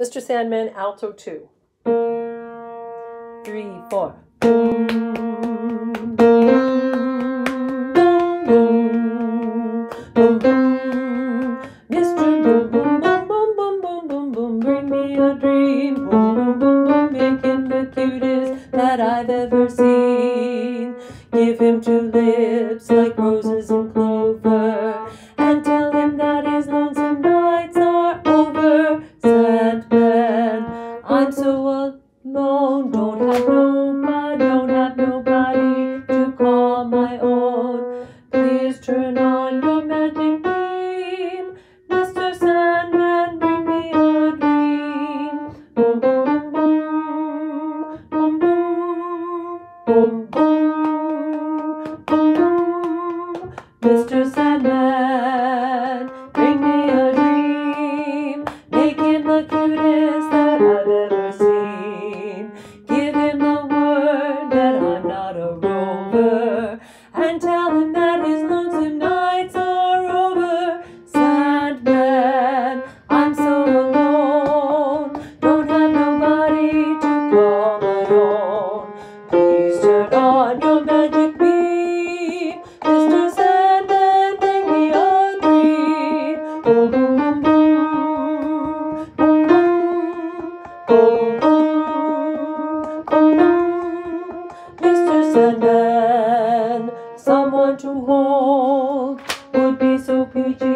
Mr. Sandman, alto 2. Three, four. Mr. Boom Boom Boom Boom Boom Boom Boom Boom, bring me a dream. Boom Boom Boom Boom, make the cutest that I've ever seen. Give him two lips like roses and clover, and tell him that I'm so alone, don't have nobody, don't have nobody to call my own. Please turn on your magic beam, Mr. Sandman, bring me a dream. Boom, boom, boom, boom, boom, boom, boom, boom, boom. Mr. Sandman, Him that his lonesome nights are over. Sandman, I'm so alone. Don't have nobody to call my own. Please turn on your magic beam. Mr. Sandman, bring me a dream. Boom, boom, boom, boom. Boom, boom. Boom. Boom, boom. Mr. Sandman, someone to hold would be so peachy